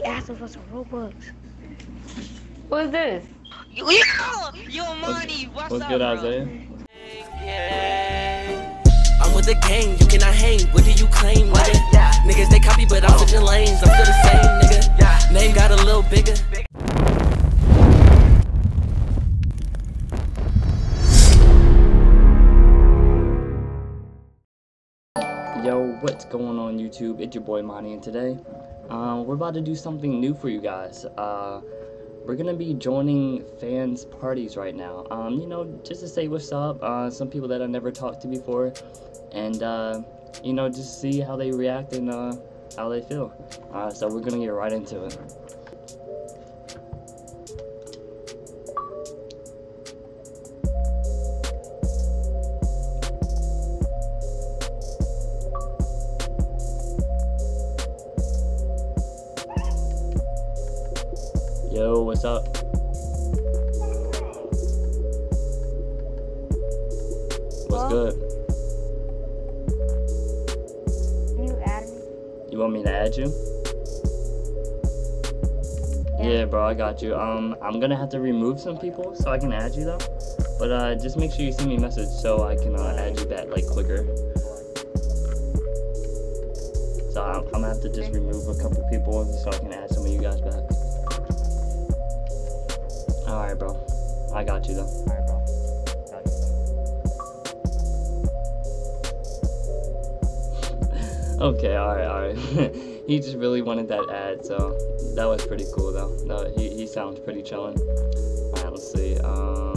He asked us for some Robux. What's this? Yo, yo, money, what's, What's up, good, bro? Isaiah? I'm with the gang, you cannot hang. What do you claim, nigga? Niggas they copy, but I'm switching lanes. I'm still the same, nigga. Yeah. Name got a little bigger. Yo, what's going on YouTube? It's your boy Monty, and today, um, we're about to do something new for you guys. Uh, we're gonna be joining fans' parties right now. Um, you know, just to say what's up. Uh, some people that I never talked to before, and uh, you know, just see how they react and uh, how they feel. Uh, so we're gonna get right into it. What's up? What's Hello? good? Can you add me? You want me to add you? Yeah, bro, I got you. Um, I'm gonna have to remove some people so I can add you though. But uh, just make sure you send me a message so I can uh, add you back like quicker. So I'm, I'm gonna have to just remove a couple people so I can add some of you guys back. All right, bro. I got you though. All right, bro. Got you. okay, all right, all right. he just really wanted that ad, so that was pretty cool though. No, he he sounds pretty chillin'. All right, let's see. Um.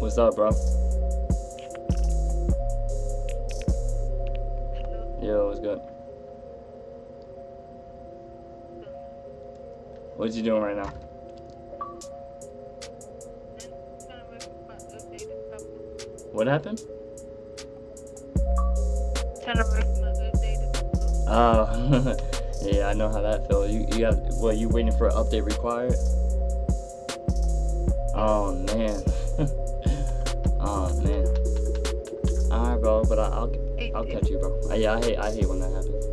What's up, bro? Yo, what's good? What you doing right now? What happened? Oh, yeah, I know how that feels. You, you got, what, you waiting for an update required? Oh, man. oh, man. Alright, bro, but I, I'll, I'll catch you, bro. Uh, yeah, I hate, I hate when that happens.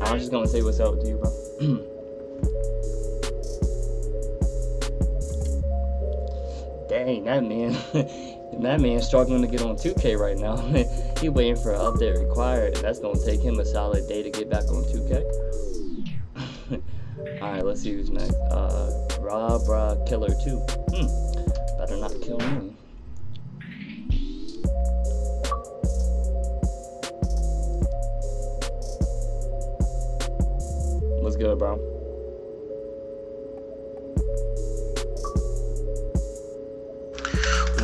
I was just gonna say what's up to you, bro. Dang, that man, that man's struggling to get on 2K right now. he waiting for an update required, that's gonna take him a solid day to get back on 2K. All right, let's see who's next. Uh, Rob Rob Killer 2. Hmm, better not kill me.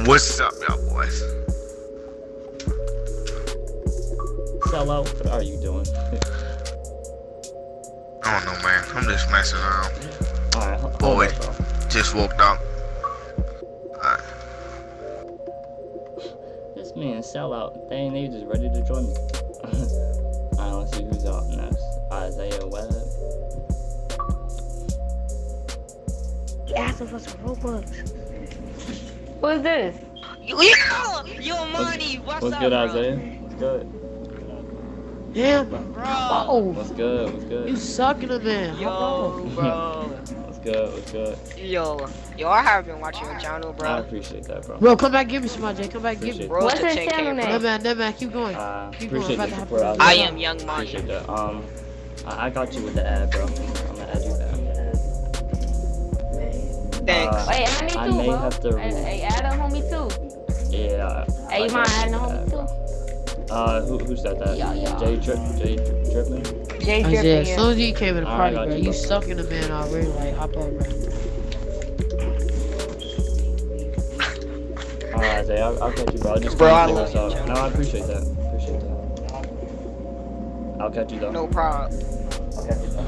What's up, y'all boys? Sell out. What are you doing? I don't know, man. I'm just messing around. All right, hold Boy. up, bro. Just woke up. Alright. This man sell out. Dang, they just ready to join me. I don't see who's up next. Isaiah Webb. He asked us for some Robux. What's this? Yo, yo, yo, money, what's, What's up, good, bro? Isaiah? What's good? Yeah, Bro, oh, What's good? What's good? you good? sucking a man. yo, bro, What's good? What's good? yo, yo, I have been watching your channel, bro. I appreciate that, bro. Bro, come back, give me some, Jay. Come back, give me. Appreciate What's to his 10K, channel bro. name? No man, no man, keep going. Uh, Keep going, appreciate about the support, happen. I am young money. Appreciate that. Um, I, I got you with the ad, bro. I'm gonna add you back. Thanks. Uh, Wait, add me too, I may bro. have to Hey, hey, add a homie too. Yeah. Hey, you mind adding a homie too? Uh, who, who said that? Yeah, yeah. Jay Trip, Jay Tri- Jay Isaiah, Drippin, as soon as you came in the party, got bro, you, you bro. sucking a man already. Like, hop up, bro. Alright, Isaiah, I'll, I'll catch you, bro. I just Bro, wanted I to love you, up. No, I appreciate that. Appreciate that. I'll catch you though. No problem. I'll catch you though.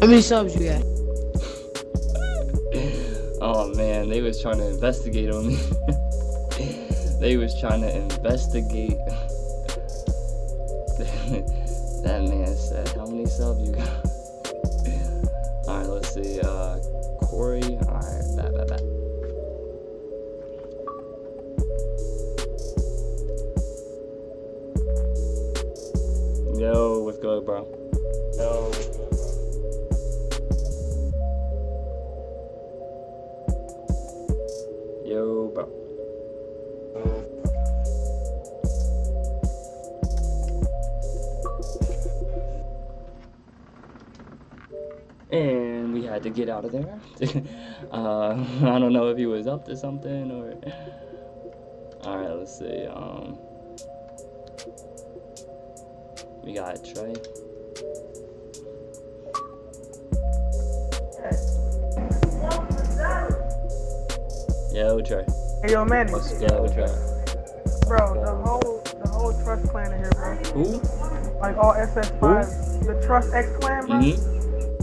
How many subs you got? Oh man, they was trying to investigate on me. they was trying to investigate. that man said, "How many subs you got?" All right, let's see. Uh, Corey. Alright. To get out of there. uh, I don't know if he was up to something or. Alright, let's see. Um, we got Trey. Yo, Trey. Hey, yo, Manny. What's good, Trey? Bro, the whole the whole Trust clan in here, bro. Who? Like all SS5. The Trust X clan, bro. Mm-hmm.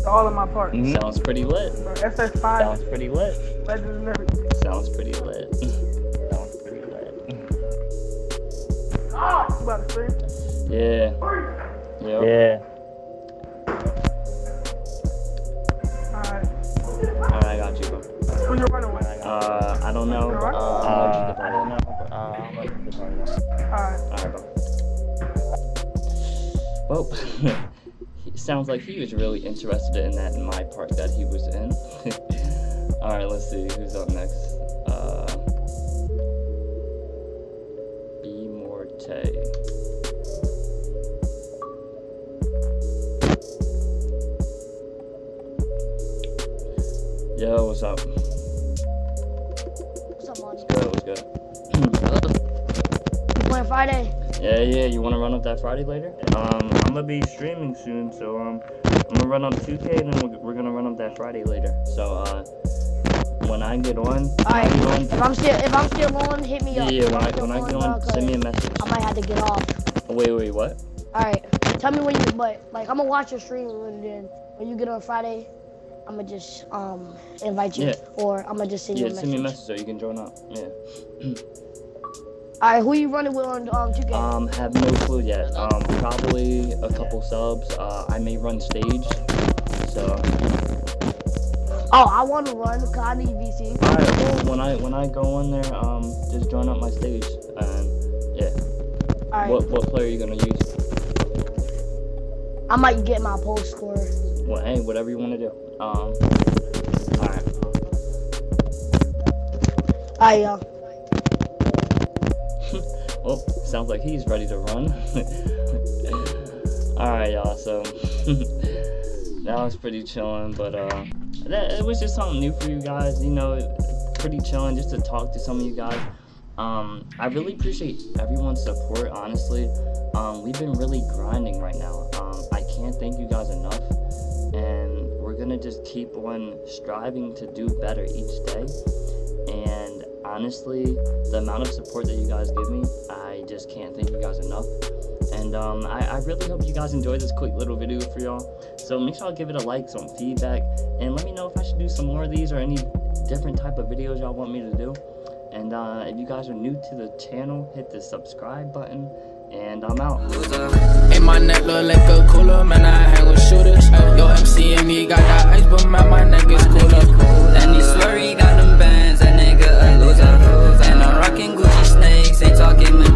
They're all in my party. Mhm. Sounds pretty lit. Bro, SS5, Sounds pretty lit. legends. Sounds pretty lit. Sounds pretty lit. You about to stream? Yeah. Yep. Yeah. Alright. Alright, I got you, bro. Who you running with? Uh, I don't know. Uh, Uh, I'm don't know. Uh, I'm like the party now. Alright. Alright, bro. Well, he sounds like he was really interested in that in my part that he was in. Alright, let's see who's up next. Uh, B Morte. Yo, what's up? What's up, Monty? Good, what's good? You playing Friday? Yeah, yeah. You want to run up that Friday later? Um, I'm gonna be streaming soon, so um, I'm gonna run up 2K, and then we're, we're gonna run up that Friday later. So uh, when I get on, Alright. I'll be on- If I'm still if I'm still on, hit me yeah, up. yeah. When I'm I still when I get bro, on, send me a message. I might have to get off. Wait, wait, what? Alright. Tell me when you but like I'm gonna watch your stream and then when you get on Friday, I'm gonna just um invite you Yeah. or I'm gonna just send Yeah, you a send me a message. message so you can join up. Yeah. Alright, who are you running with on um 2K? Um, have no clue yet. Um, probably a couple subs. Uh, I may run stage. So, oh, I want to run cause I need VC. alright. Well, when I when I go on there, um, just join up my stage. And yeah. Alright. What what player are you gonna use? I might get my post score. Well, hey, whatever you want to do. Um, alright. Alright, y'all. Well, sounds like he's ready to run. Alright, y'all, so that was pretty chilling, but uh, that, it was just something new for you guys, you know, pretty chilling just to talk to some of you guys. Um, I really appreciate everyone's support, honestly. Um, we've been really grinding right now. Um, I can't thank you guys enough, and we're gonna just keep on striving to do better each day. And honestly, the amount of support that you guys give me, I just can't thank you guys enough. And um, I, I really hope you guys enjoyed this quick little video for y'all. So make sure I'll give it a like, some feedback, and let me know if I should do some more of these or any different type of videos y'all want me to do. And uh, if you guys are new to the channel, hit the subscribe button, and I'm out. In my neck look like a cooler, man, I hang with shooters. Yo, MC and me got that ice, but man, my neck is cooler. And he got hoes, and I'm rocking Gucci snakes, ain't talking